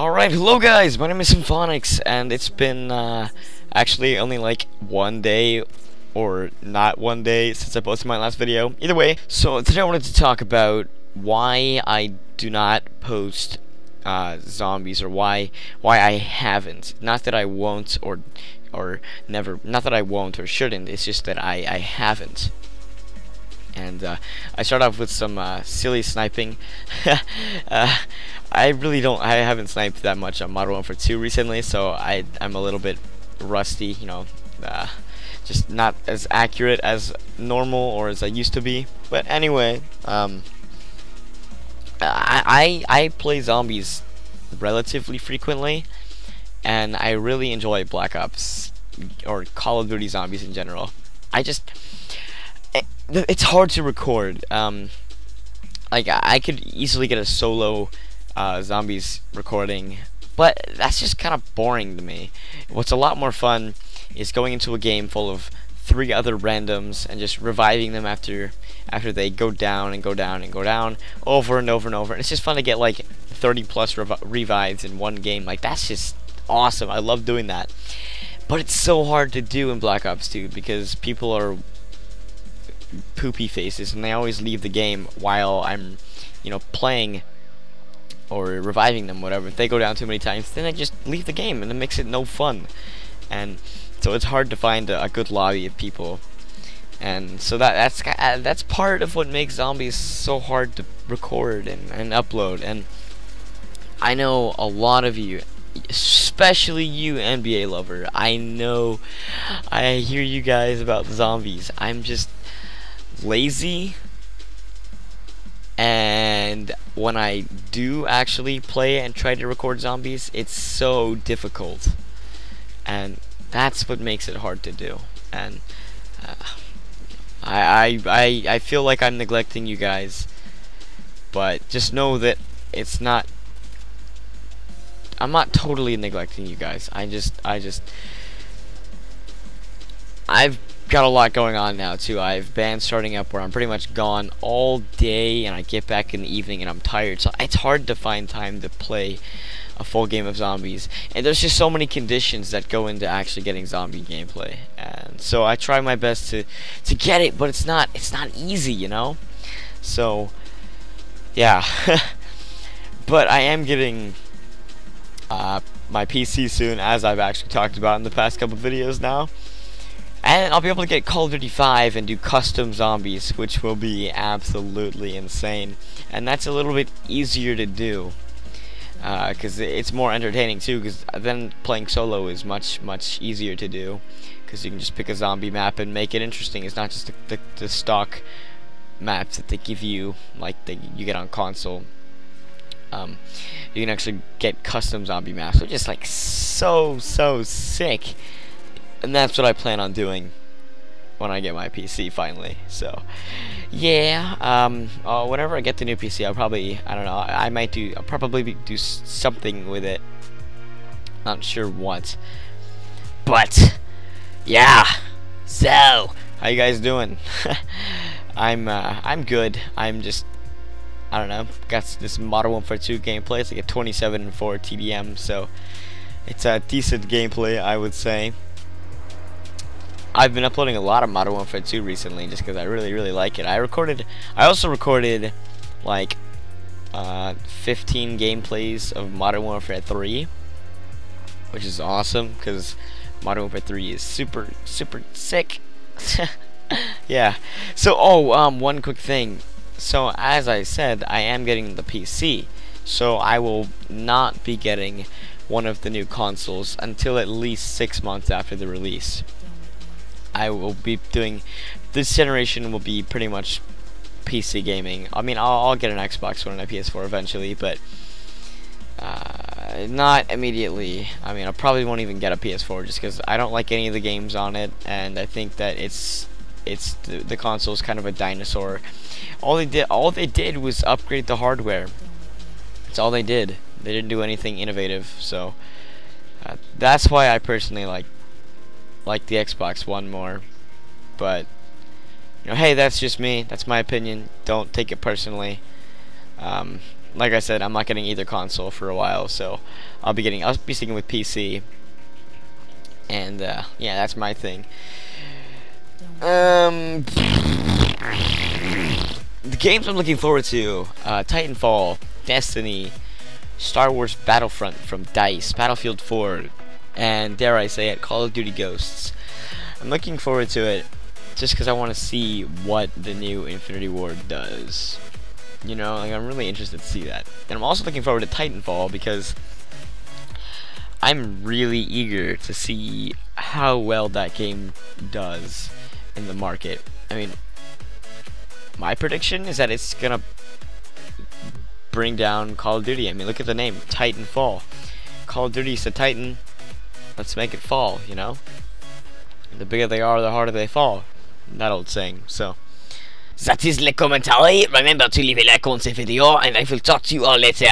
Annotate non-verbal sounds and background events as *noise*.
Alright, hello guys, my name is Symphoniics, and it's been, uh, actually only like one day, or not one day, since I posted my last video. Either way, so today I wanted to talk about why I do not post, uh, zombies, or why, why I haven't. Not that I won't, or, or never, not that I won't or shouldn't, it's just that I, I haven't and uh, I start off with some uh, silly sniping. *laughs* uh, I really don't. I haven't sniped that much on Modern Warfare 2 recently, so I I'm a little bit rusty. You know, uh, just not as accurate as normal or as I used to be. But anyway, um, I I I play zombies relatively frequently, and I really enjoy Black Ops or Call of Duty zombies in general. I just it, it's hard to record. Um, like I could easily get a solo uh, zombies recording, but that's just kind of boring to me. What's a lot more fun is going into a game full of three other randoms and just reviving them after after they go down and go down and go down over and over and over. And it's just fun to get like 30 plus rev revives in one game. Like that's just awesome. I love doing that. But it's so hard to do in Black Ops 2 because people are poopy faces and they always leave the game while I'm, you know, playing or reviving them, whatever. If they go down too many times, then I just leave the game, and it makes it no fun. And so it's hard to find a, a good lobby of people. And so that that's uh, that's part of what makes zombies so hard to record and, and upload. And I know a lot of you, especially you NBA lover. I know I hear you guys about zombies. I'm just lazy and when I do actually play and try to record zombies, it's so difficult. And that's what makes it hard to do. And uh, I, I, I, I feel like I'm neglecting you guys. But just know that it's not... I'm not totally neglecting you guys. I just, I just... I've got a lot going on now too. I have bands starting up where I'm pretty much gone all day and I get back in the evening and I'm tired. So it's hard to find time to play a full game of zombies. And there's just so many conditions that go into actually getting zombie gameplay. And so I try my best to to get it, but it's not it's not easy, you know? So yeah. *laughs* but I am getting uh, my PC soon as I've actually talked about in the past couple videos now. And I'll be able to get Call of Duty 5 and do custom zombies, which will be absolutely insane. And that's a little bit easier to do. Because uh, it's more entertaining too, because then playing solo is much, much easier to do. Because you can just pick a zombie map and make it interesting. It's not just the, the, the stock maps that they give you, like they, you get on console. Um, you can actually get custom zombie maps, which is like so, so sick and that's what I plan on doing when I get my PC finally. So, yeah. Um. Uh, whenever I get the new PC, I'll probably I don't know. I, might do. I'll probably do something with it. Not sure what. But yeah. So, how you guys doing? *laughs* I'm uh, I'm good. I'm just I don't know. Got this Modern Warfare 2 gameplay. It's like a 27 and 4 TDM, so it's a decent gameplay, I would say. I've been uploading a lot of Modern Warfare 2 recently just because I really, really like it. I recorded, I also recorded like uh, 15 gameplays of Modern Warfare 3, which is awesome because Modern Warfare 3 is super, super sick. *laughs* yeah. So, oh, um, one quick thing. So, as I said, I am getting the PC. So, I will not be getting one of the new consoles until at least six months after the release. I will be doing this generation will be pretty much PC gaming. I mean, I'll, I'll get an Xbox One and a PS4 eventually, but uh, not immediately. I mean, I probably won't even get a PS4 just because I don't like any of the games on it, and I think that it's it's the, the is kind of a dinosaur. All they did, all they did was upgrade the hardware. That's all they did. They didn't do anything innovative, so uh, that's why I personally like like the Xbox One more. But, you know, hey, that's just me. That's my opinion. Don't take it personally. Um, like I said, I'm not getting either console for a while, so I'll be getting I'll be sticking with PC. And uh, yeah, that's my thing. Um, the games I'm looking forward to: uh, Titanfall, Destiny, Star Wars Battlefront from Dice, Battlefield 4, and dare I say it, Call of Duty Ghosts. I'm looking forward to it just because I want to see what the new Infinity Ward does. You know, like I'm really interested to see that. And I'm also looking forward to Titanfall because I'm really eager to see how well that game does in the market. I mean, my prediction is that it's gonna bring down Call of Duty. I mean, look at the name, Titanfall. Call of Duty is a Titan. Let's make it fall, you know? The bigger they are, the harder they fall. That old saying, so. That is the commentary. Remember to leave a like on the video and I will talk to you all later.